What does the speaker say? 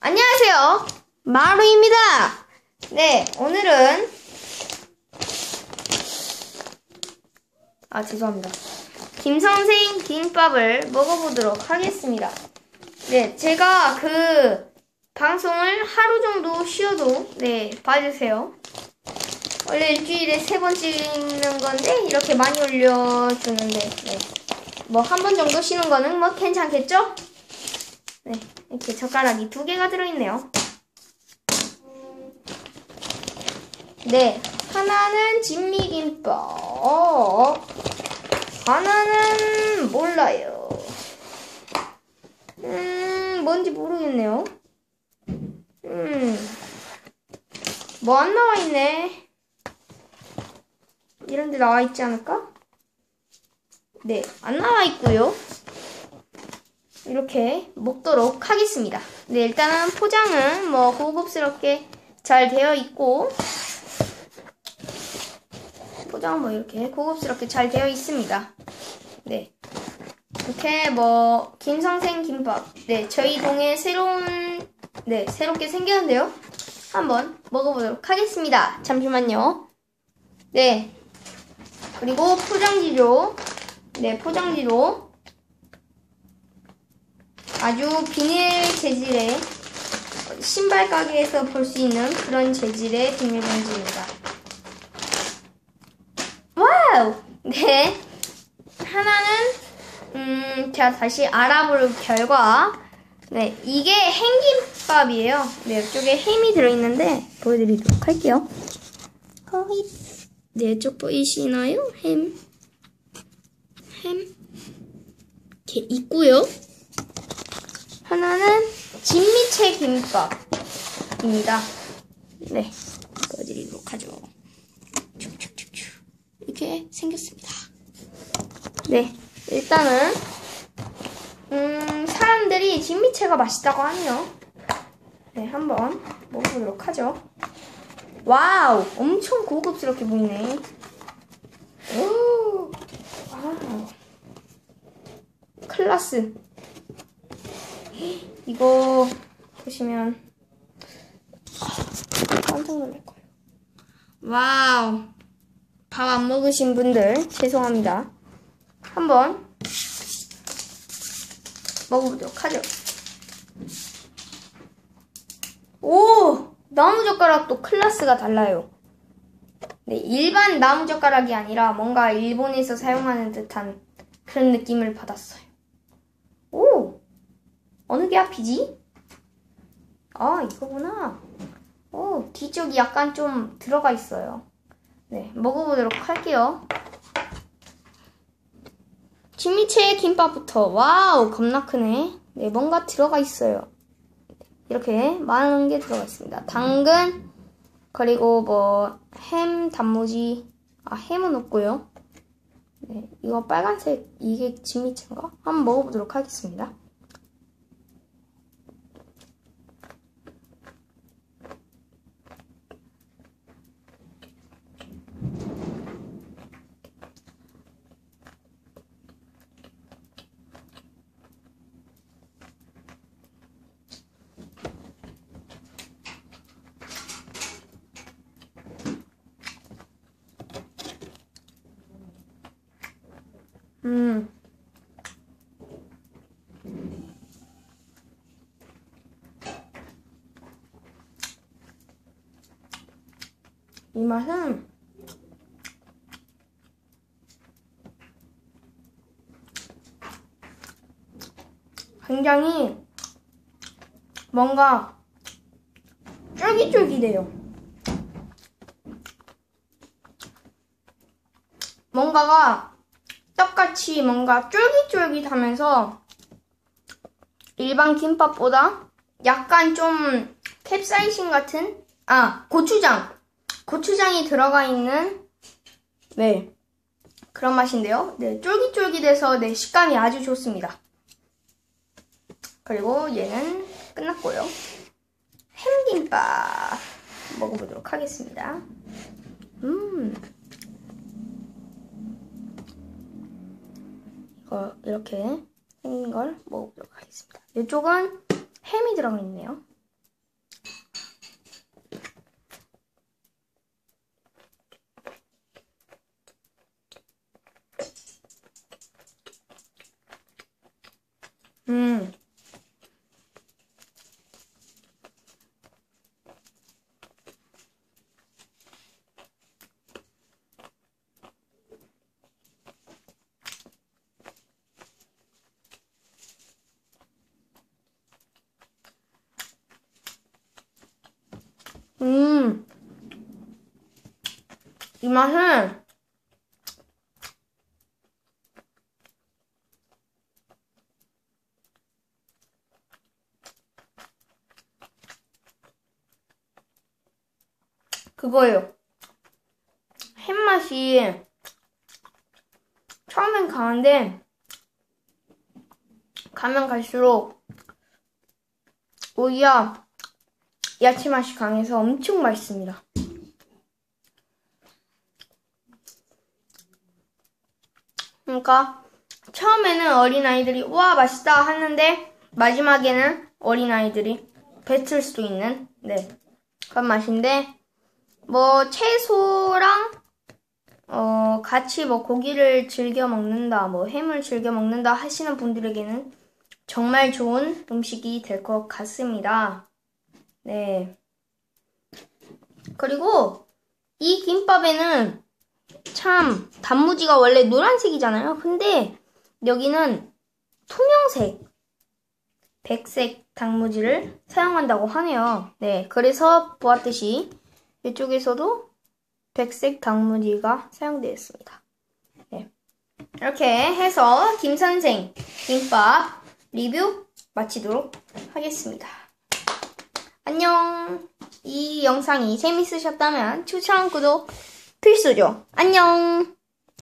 안녕하세요. 마루입니다. 네, 오늘은 아, 죄송합니다. 김선생 김밥을 먹어보도록 하겠습니다. 네, 제가 그 방송을 하루 정도 쉬어도 네, 봐주세요. 원래 일주일에 세 번 찍는 건데 이렇게 많이 올려주는데 네. 뭐한 번 정도 쉬는 거는 뭐 괜찮겠죠? 네, 이렇게 젓가락이 두 개가 들어있네요. 네, 하나는 진미김밥, 어, 하나는 몰라요. 음, 뭔지 모르겠네요. 음, 뭐 안 나와 있네. 이런 데 나와 있지 않을까? 네, 안 나와 있고요. 이렇게 먹도록 하겠습니다. 네, 일단은 포장은 뭐 고급스럽게 잘 되어 있고 포장은 뭐 이렇게 고급스럽게 잘 되어 있습니다. 네. 이렇게 뭐 김성생 김밥. 네, 저희 동에 새로운 네, 새롭게 생겼는데요. 한번 먹어보도록 하겠습니다. 잠시만요. 네. 그리고 포장지로 네, 포장지로 아주 비닐 재질의 신발 가게에서 볼 수 있는 그런 재질의 비닐 봉지입니다. wow! 네. 하나는, 음, 제가 다시 알아볼 결과, 네, 이게 햄김밥이에요. 네, 이쪽에 햄이 들어있는데, 보여드리도록 할게요. 허잇. 네, 이쪽 보이시나요? 햄. 햄. 이렇게 있고요. 하나는 진미채 김밥입니다. 네, 보여드리도록 하죠. 축축축축 이렇게 생겼습니다. 네, 일단은 음 사람들이 진미채가 맛있다고 하네요. 네, 한번 먹어보도록 하죠. wow, 엄청 고급스럽게 보이네. 오, wow, 클라스. 이거 보시면 깜짝 놀랄 거예요. wow. 밥 안 먹으신 분들 죄송합니다. 한번 먹어보도록 하죠. 오! 나무젓가락도 클래스가 달라요. 네, 일반 나무젓가락이 아니라 뭔가 일본에서 사용하는 듯한 그런 느낌을 받았어요. 오! 어느 게 앞이지? 아, 이거구나. 오, 뒤쪽이 약간 좀 들어가 있어요. 네, 먹어보도록 할게요. 진미채 김밥부터. wow, 겁나 크네. 네, 뭔가 들어가 있어요. 이렇게 많은 게 들어가 있습니다. 당근, 그리고 뭐, 햄, 단무지. 아, 햄은 없고요. 네, 이거 빨간색, 이게 진미채인가? 한번 먹어보도록 하겠습니다. 음. 이 맛은 굉장히 뭔가 쫄깃쫄깃해요. 뭔가가 떡같이 뭔가 쫄깃쫄깃하면서 일반 김밥보다 약간 좀 캡사이신 같은 아 고추장 고추장이 들어가 있는 네 그런 맛인데요. 네 쫄깃쫄깃해서 네 식감이 아주 좋습니다. 그리고 얘는 끝났고요. 햄김밥 먹어보도록 하겠습니다. 음. 이렇게 생긴 걸 먹어보도록 하겠습니다. 이쪽은 햄이 들어가 있네요. 이 맛은 그거예요. 햇맛이 처음엔 강한데 가면 갈수록 오히려 야채 맛이 강해서 엄청 맛있습니다. 그러니까 처음에는 어린아이들이 와 맛있다 하는데 마지막에는 어린아이들이 뱉을 수 있는 네 그런 맛인데 뭐 채소랑 어 같이 뭐 고기를 즐겨 먹는다 뭐 햄을 즐겨 먹는다 하시는 분들에게는 정말 좋은 음식이 될 것 같습니다. 네. 그리고 이 김밥에는 참 단무지가 원래 노란색이잖아요. 근데 여기는 투명색, 백색 단무지를 사용한다고 하네요. 네, 그래서 보았듯이 이쪽에서도 백색 단무지가 사용되어 있습니다. 네. 이렇게 해서 김선생 김밥 리뷰 마치도록 하겠습니다. 안녕. 이 영상이 재밌으셨다면 추천, 구독 필수죠. 안녕.